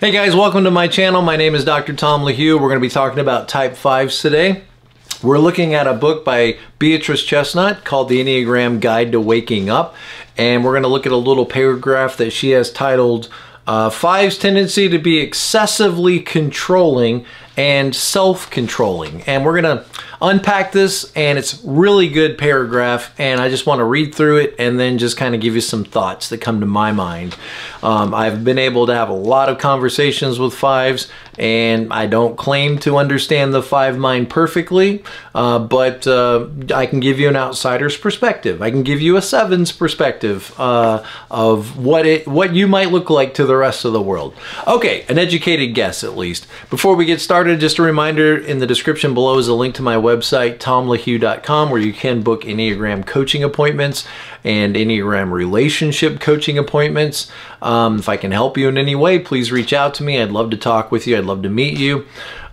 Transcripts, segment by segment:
Hey guys, welcome to my channel. My name is Dr. Tom LaHue. We're going to be talking about type 5s today. We're looking at a book by Beatrice Chestnut called The Enneagram Guide to Waking Up. And we're going to look at a little paragraph that she has titled uh, Five's Tendency to be Excessively Controlling and Self-Controlling. And we're going to unpack this and it's really good paragraph and I just want to read through it and then just kind of give you some thoughts that come to my mind. Um, I've been able to have a lot of conversations with fives and I don't claim to understand the five mind perfectly, uh, but uh, I can give you an outsider's perspective. I can give you a sevens perspective uh, of what it what you might look like to the rest of the world. Okay, an educated guess at least. Before we get started, just a reminder in the description below is a link to my website, tomlahue.com, where you can book Enneagram coaching appointments and Enneagram relationship coaching appointments. Um, if I can help you in any way, please reach out to me. I'd love to talk with you. I'd love to meet you.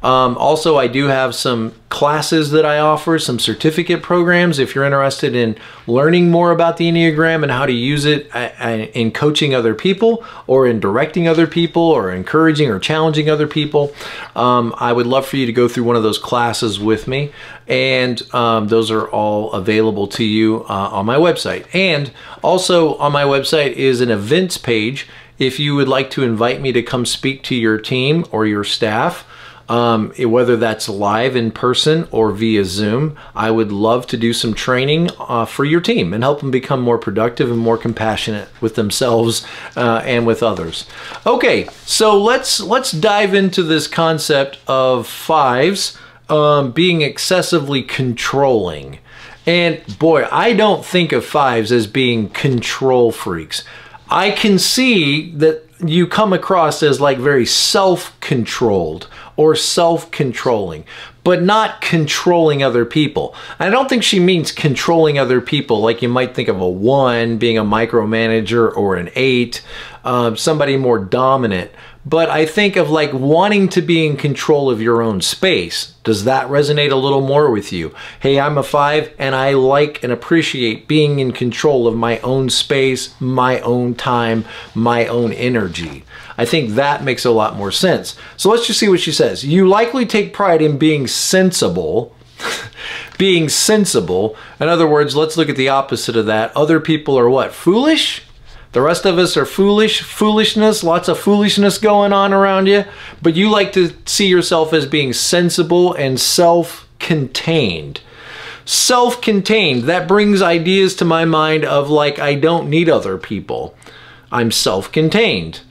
Um, also, I do have some classes that I offer, some certificate programs. If you're interested in learning more about the Enneagram and how to use it uh, uh, in coaching other people or in directing other people or encouraging or challenging other people, um, I would love for you to go through one of those classes with me. And um, those are all available to you uh, on my website. And also on my website is an events page if you would like to invite me to come speak to your team or your staff um, whether that's live in person or via Zoom. I would love to do some training uh, for your team and help them become more productive and more compassionate with themselves uh, and with others. Okay, so let's let's dive into this concept of fives um, being excessively controlling. And boy, I don't think of fives as being control freaks. I can see that you come across as like very self-controlled or self-controlling, but not controlling other people. I don't think she means controlling other people like you might think of a one being a micromanager or an eight, uh, somebody more dominant. But I think of like wanting to be in control of your own space. Does that resonate a little more with you? Hey, I'm a five and I like and appreciate being in control of my own space, my own time, my own energy. I think that makes a lot more sense. So let's just see what she says. You likely take pride in being sensible. being sensible. In other words, let's look at the opposite of that. Other people are what? Foolish? The rest of us are foolish, foolishness, lots of foolishness going on around you. But you like to see yourself as being sensible and self-contained. Self-contained, that brings ideas to my mind of like, I don't need other people. I'm self-contained.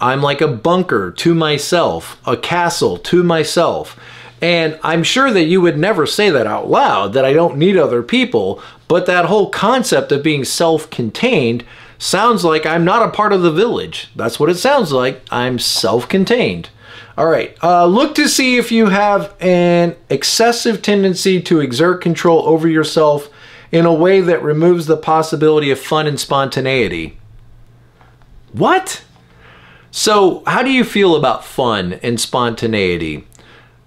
I'm like a bunker to myself, a castle to myself. And I'm sure that you would never say that out loud, that I don't need other people, but that whole concept of being self-contained sounds like I'm not a part of the village. That's what it sounds like. I'm self-contained. All right, uh, look to see if you have an excessive tendency to exert control over yourself in a way that removes the possibility of fun and spontaneity. What? So, how do you feel about fun and spontaneity?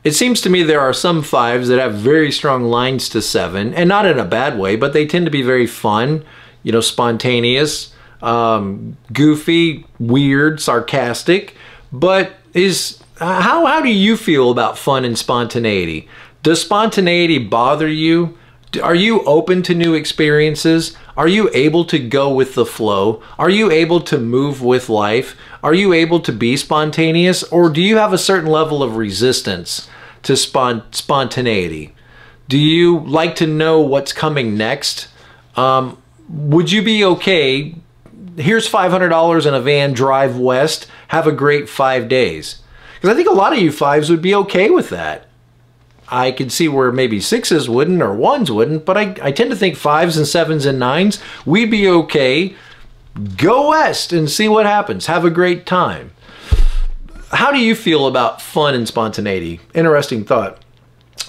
It seems to me there are some fives that have very strong lines to seven, and not in a bad way, but they tend to be very fun, you know, spontaneous, um, goofy, weird, sarcastic, but is how how do you feel about fun and spontaneity? Does spontaneity bother you? Are you open to new experiences? Are you able to go with the flow? Are you able to move with life? Are you able to be spontaneous? Or do you have a certain level of resistance to spont spontaneity? Do you like to know what's coming next? Um, would you be okay here's $500 in a van, drive west, have a great five days. Because I think a lot of you fives would be okay with that. I could see where maybe sixes wouldn't or ones wouldn't, but I, I tend to think fives and sevens and nines, we'd be okay. Go west and see what happens. Have a great time. How do you feel about fun and spontaneity? Interesting thought.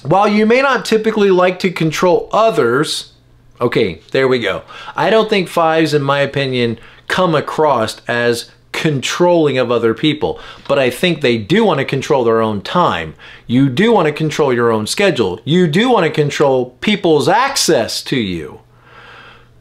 While you may not typically like to control others, okay, there we go. I don't think fives, in my opinion, come across as controlling of other people. But I think they do want to control their own time. You do want to control your own schedule. You do want to control people's access to you.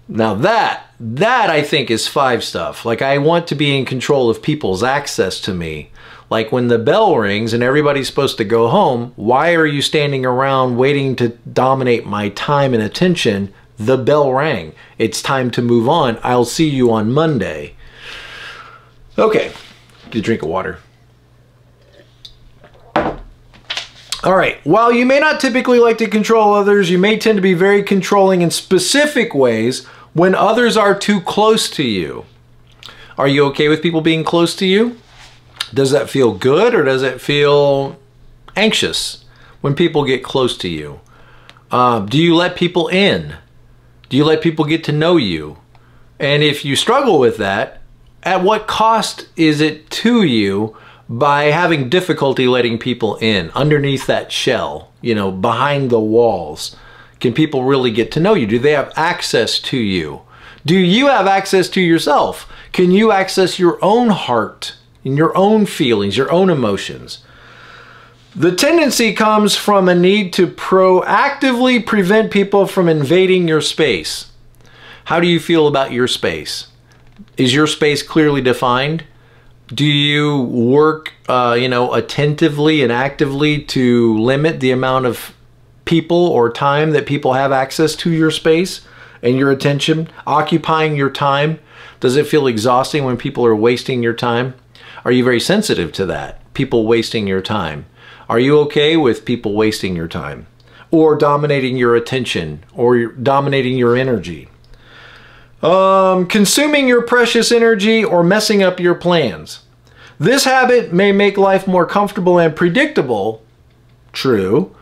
Now that, that I think is five stuff. Like I want to be in control of people's access to me. Like when the bell rings and everybody's supposed to go home, why are you standing around waiting to dominate my time and attention? The bell rang. It's time to move on. I'll see you on Monday. Okay, get a drink of water. All right, while you may not typically like to control others, you may tend to be very controlling in specific ways when others are too close to you. Are you okay with people being close to you? Does that feel good or does it feel anxious when people get close to you? Uh, do you let people in? Do you let people get to know you? And if you struggle with that, at what cost is it to you by having difficulty letting people in underneath that shell, you know, behind the walls? Can people really get to know you? Do they have access to you? Do you have access to yourself? Can you access your own heart and your own feelings, your own emotions? The tendency comes from a need to proactively prevent people from invading your space. How do you feel about your space? Is your space clearly defined? Do you work, uh, you know, attentively and actively to limit the amount of people or time that people have access to your space and your attention, occupying your time? Does it feel exhausting when people are wasting your time? Are you very sensitive to that? People wasting your time. Are you okay with people wasting your time or dominating your attention or dominating your energy? Um, consuming your precious energy or messing up your plans. This habit may make life more comfortable and predictable, true,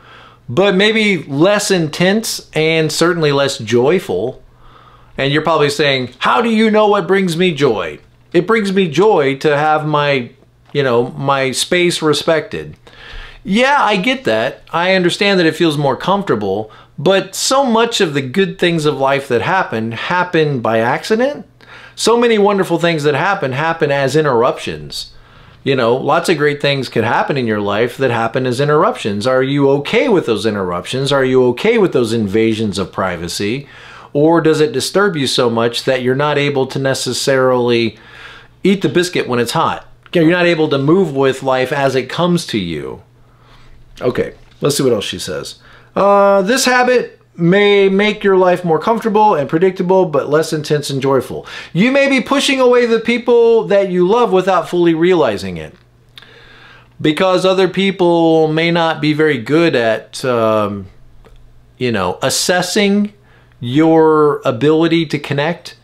but maybe less intense and certainly less joyful. And you're probably saying, how do you know what brings me joy? It brings me joy to have my, you know, my space respected. Yeah, I get that. I understand that it feels more comfortable, but so much of the good things of life that happen happen by accident. So many wonderful things that happen happen as interruptions. You know, lots of great things could happen in your life that happen as interruptions. Are you okay with those interruptions? Are you okay with those invasions of privacy? Or does it disturb you so much that you're not able to necessarily eat the biscuit when it's hot? You're not able to move with life as it comes to you. Okay, let's see what else she says. Uh, this habit may make your life more comfortable and predictable, but less intense and joyful. You may be pushing away the people that you love without fully realizing it. Because other people may not be very good at, um, you know, assessing your ability to connect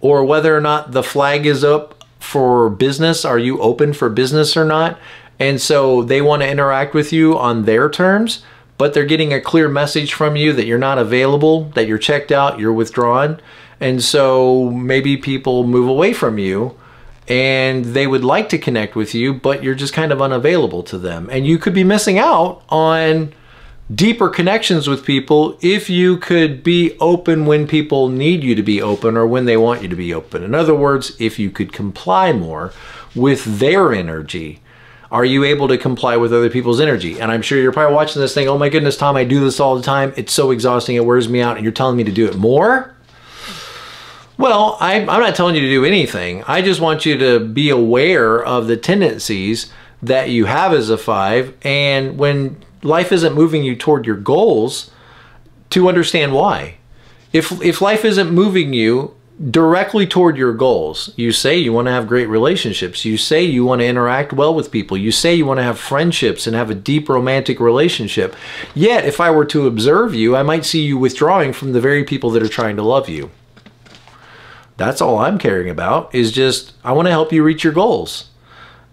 or whether or not the flag is up for business. Are you open for business or not? And so they want to interact with you on their terms, but they're getting a clear message from you that you're not available, that you're checked out, you're withdrawn. And so maybe people move away from you and they would like to connect with you, but you're just kind of unavailable to them. And you could be missing out on deeper connections with people if you could be open when people need you to be open or when they want you to be open. In other words, if you could comply more with their energy are you able to comply with other people's energy? And I'm sure you're probably watching this thing, oh my goodness, Tom, I do this all the time. It's so exhausting. It wears me out. And you're telling me to do it more? Well, I, I'm not telling you to do anything. I just want you to be aware of the tendencies that you have as a five. And when life isn't moving you toward your goals, to understand why. If, if life isn't moving you directly toward your goals. You say you want to have great relationships. You say you want to interact well with people. You say you want to have friendships and have a deep romantic relationship. Yet, if I were to observe you, I might see you withdrawing from the very people that are trying to love you. That's all I'm caring about is just I want to help you reach your goals.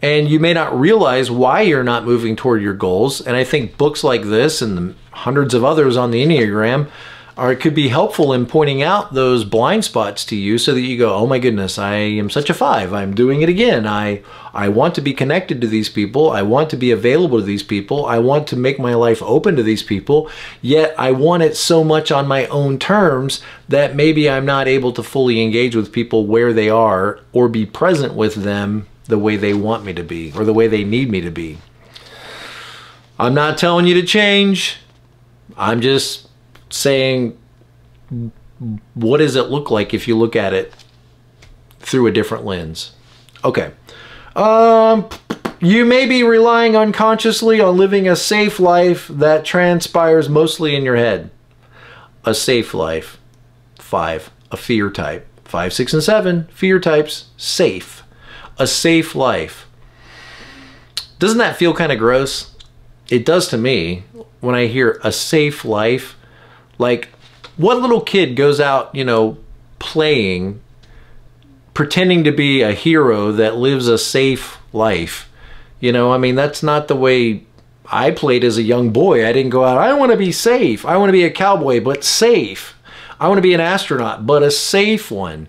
And you may not realize why you're not moving toward your goals. And I think books like this and the hundreds of others on the Enneagram or it could be helpful in pointing out those blind spots to you so that you go, oh my goodness, I am such a five. I'm doing it again. I, I want to be connected to these people. I want to be available to these people. I want to make my life open to these people. Yet I want it so much on my own terms that maybe I'm not able to fully engage with people where they are or be present with them the way they want me to be or the way they need me to be. I'm not telling you to change. I'm just saying what does it look like if you look at it through a different lens. Okay. Um, you may be relying unconsciously on living a safe life that transpires mostly in your head. A safe life. Five, a fear type. Five, six, and seven, fear types, safe. A safe life. Doesn't that feel kind of gross? It does to me when I hear a safe life. Like, what little kid goes out, you know, playing, pretending to be a hero that lives a safe life? You know, I mean, that's not the way I played as a young boy. I didn't go out, I want to be safe. I want to be a cowboy, but safe. I want to be an astronaut, but a safe one.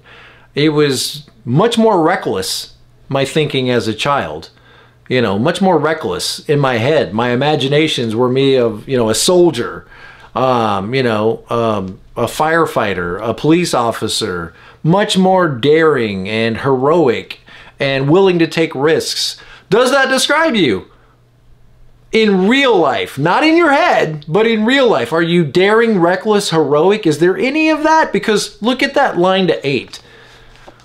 It was much more reckless, my thinking as a child. You know, much more reckless in my head. My imaginations were me of, you know, a soldier, um, you know, um, a firefighter, a police officer, much more daring and heroic and willing to take risks does that describe you? In real life, not in your head, but in real life, are you daring, reckless, heroic? Is there any of that? Because look at that line to eight.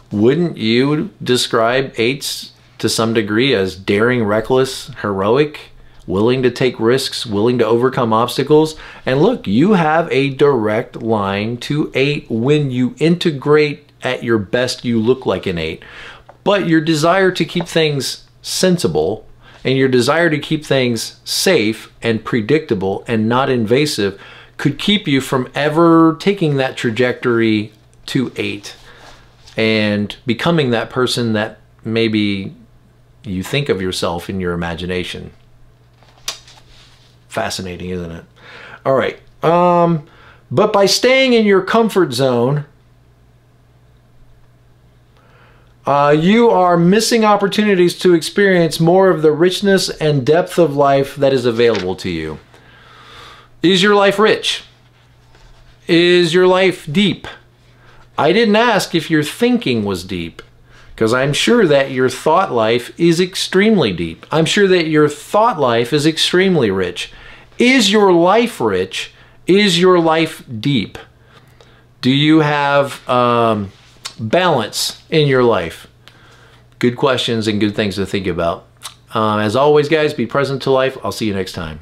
Wouldn't you describe eights to some degree as daring, reckless, heroic, willing to take risks, willing to overcome obstacles? And look, you have a direct line to eight when you integrate at your best, you look like an eight. But your desire to keep things sensible, and your desire to keep things safe and predictable and not invasive could keep you from ever taking that trajectory to eight and becoming that person that maybe you think of yourself in your imagination. Fascinating, isn't it? All right. Um, but by staying in your comfort zone, uh, you are missing opportunities to experience more of the richness and depth of life that is available to you. Is your life rich? Is your life deep? I didn't ask if your thinking was deep because I'm sure that your thought life is extremely deep. I'm sure that your thought life is extremely rich. Is your life rich? Is your life deep? Do you have um, balance in your life? Good questions and good things to think about. Uh, as always, guys, be present to life. I'll see you next time.